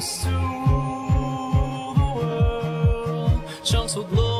to the world, chunks of glorious.